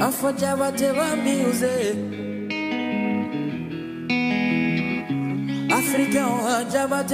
Afojaba teba music. African wajaba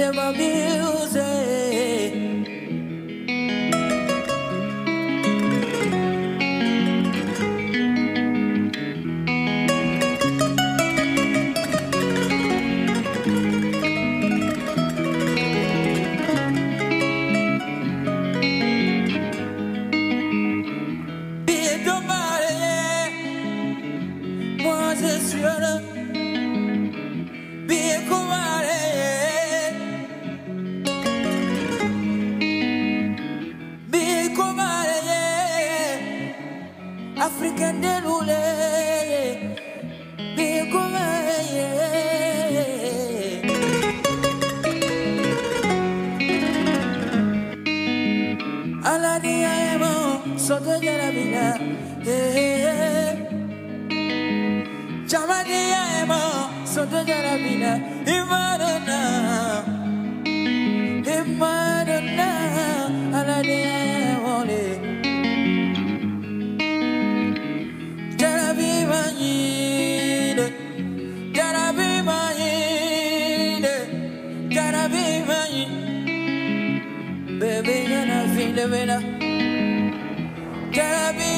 là. Be kumare, be kumare, African delule, be kumare. Alani ayemo, soto jarabina, eh. Jamani ayemo, soto jarabina, imadona, imadona, alani ayemo le. Jarabi manyide, jarabi manyide, jarabi manyide. Baby, you're not feeling me now. Gotta be